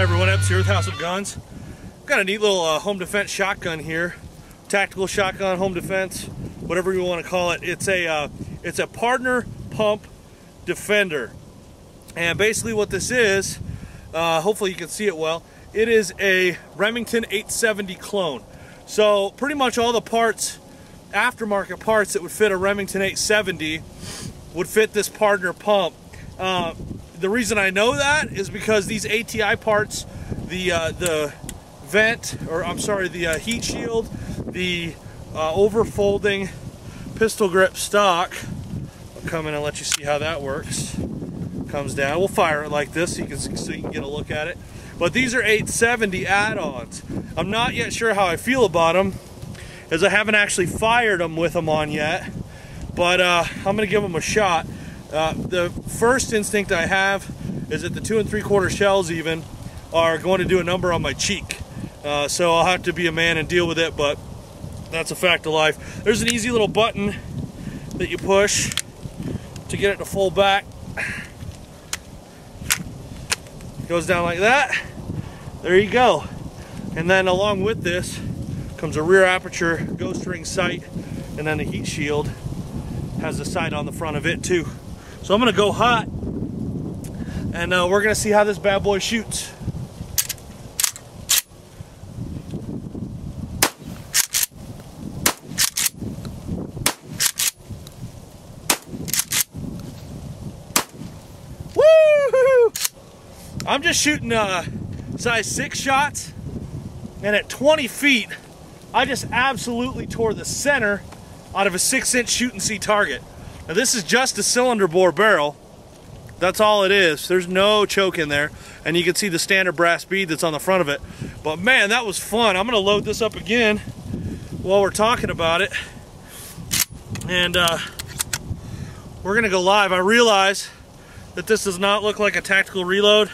everyone, Epps here with Haus of Guns. Got a neat little uh, home defense shotgun here. Tactical shotgun, home defense, whatever you want to call it. It's a uh, it's a Pardner pump defender. And basically what this is, uh, hopefully you can see it well, it is a Remington 870 clone. So pretty much all the parts, aftermarket parts that would fit a Remington 870 would fit this Pardner pump. The reason I know that is because these ATI parts, the uh, the vent, or I'm sorry, the uh, heat shield, the uh, overfolding pistol grip stock. I'll come in and let you see how that works. Comes down. We'll fire it like this so you can so you can get a look at it. But these are 870 add-ons. I'm not yet sure how I feel about them, as I haven't actually fired them with them on yet. But uh, I'm gonna give them a shot. Uh, the first instinct I have is that the two and three quarter shells even are going to do a number on my cheek. Uh, so I'll have to be a man and deal with it, but that's a fact of life. There's an easy little button that you push to get it to fold back. Goes down like that. There you go. And then along with this comes a rear aperture ghost ring sight and then the heat shield has a sight on the front of it too. So I'm gonna go hot and uh, we're gonna see how this bad boy shoots. Woo! I'm just shooting uh, size six shots and at 20 feet, I just absolutely tore the center out of a six inch Shoot-N-C target. Now this is just a cylinder bore barrel. That's all it is. There's no choke in there. And you can see the standard brass bead that's on the front of it. But man, that was fun. I'm gonna load this up again while we're talking about it. And uh, we're gonna go live. I realize that this does not look like a tactical reload.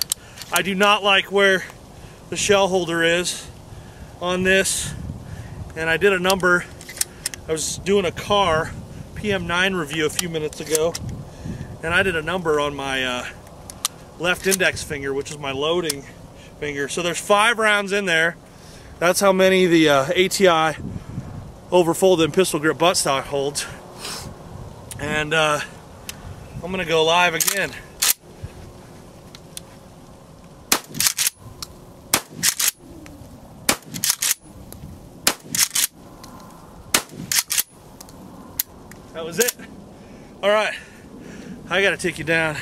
I do not like where the shell holder is on this. And I did a number, I was doing a Kahr PM9 review a few minutes ago, and I did a number on my uh, left index finger, which is my loading finger. So there's five rounds in there. That's how many the uh, ATI overfolded pistol grip buttstock holds. And uh, I'm gonna go live again. That was it. All right, I gotta take you down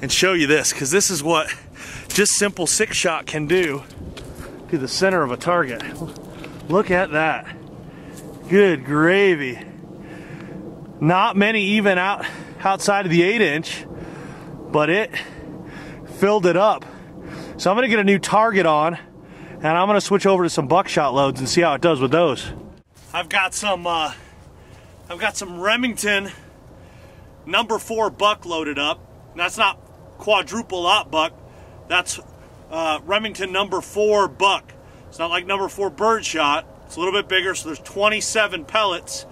and show you this, because this is what just simple six shot can do to the center of a target. Look at that. Good gravy. Not many even out outside of the eight inch, but it filled it up. So I'm gonna get a new target on and I'm gonna switch over to some buckshot loads and see how it does with those. I've got some uh, I've got some Remington number four buck loaded up. That's not quadruple aught buck. That's uh, Remington number four buck. It's not like number four birdshot. It's a little bit bigger, so there's 27 pellets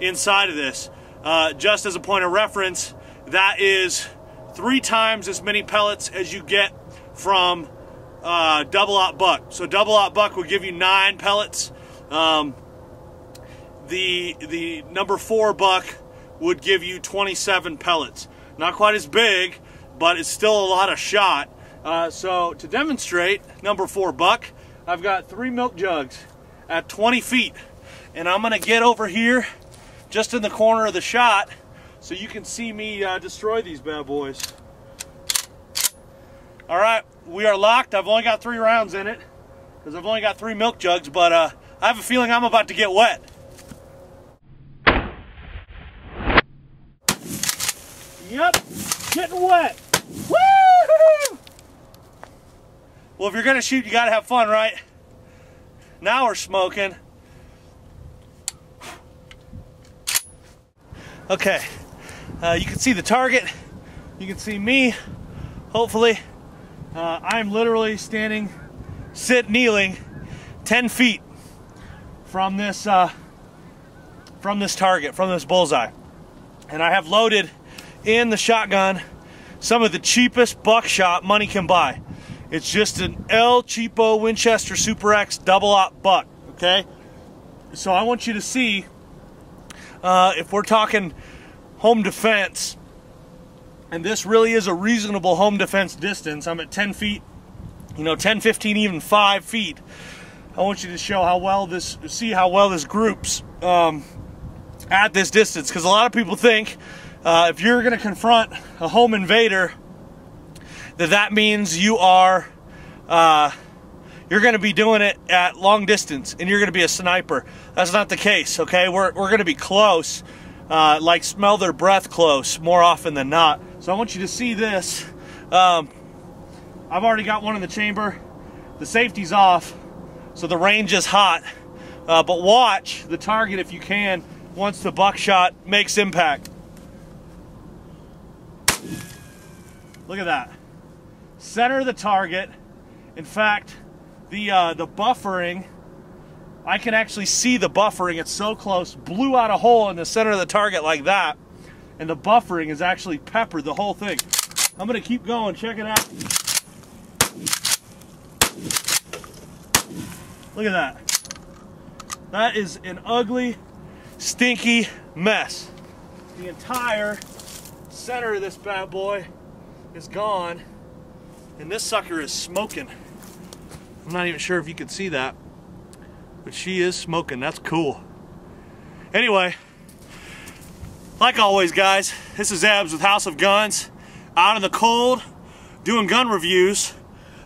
inside of this. Uh, just as a point of reference, that is three times as many pellets as you get from uh, double aught buck. So double op buck will give you nine pellets. Um, the the number four buck would give you 27 pellets. Not quite as big, but it's still a lot of shot. Uh, so to demonstrate number four buck, I've got three milk jugs at 20 feet, and I'm gonna get over here just in the corner of the shot so you can see me uh, destroy these bad boys. All right, we are locked. I've only got three rounds in it because I've only got three milk jugs, but uh, I have a feeling I'm about to get wet. Getting wet. Woo! Well, if you're gonna shoot, you gotta have fun, right? Now we're smoking. Okay, uh, you can see the target. You can see me, hopefully. Uh, I'm literally standing, sit, kneeling, 10 feet from this, uh, from this target, from this bullseye. And I have loaded in the shotgun some of the cheapest buckshot money can buy. It's just an El Cheapo Winchester Super X double aught buck, okay? So I want you to see, uh, if we're talking home defense, and this really is a reasonable home defense distance. I'm at 10 feet, you know, 10, 15, even 5 feet. I want you to show how well this, see how well this groups um, at this distance. Because a lot of people think uh, if you're going to confront a home invader, that that means you are, uh, you're going to be doing it at long distance and you're going to be a sniper. That's not the case, okay? We're, we're going to be close, uh, like smell their breath close more often than not. So I want you to see this. Um, I've already got one in the chamber. The safety's off, so the range is hot. Uh, but watch the target if you can once the buckshot makes impact. Look at that. Center of the target. In fact, the uh, the buffering, I can actually see the buffering. It's so close. Blew out a hole in the center of the target like that and the buffering is actually peppered the whole thing. I'm gonna keep going, check it out. Look at that. That is an ugly, stinky mess. The entire center of this bad boy is gone, and this sucker is smoking. I'm not even sure if you can see that, but she is smoking. That's cool. Anyway, like always, guys, this is Ebbs with Haus of Guns, out in the cold, doing gun reviews.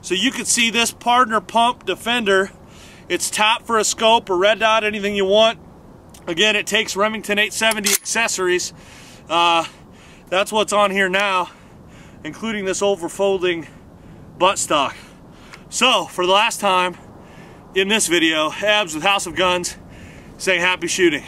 So you can see this Pardner pump Defender. It's tapped for a scope or red dot, anything you want. Again, it takes Remington 870 accessories. Uh, that's what's on here now, including this over overfolding buttstock. So, for the last time in this video, Ebbs with Haus of Guns saying happy shooting.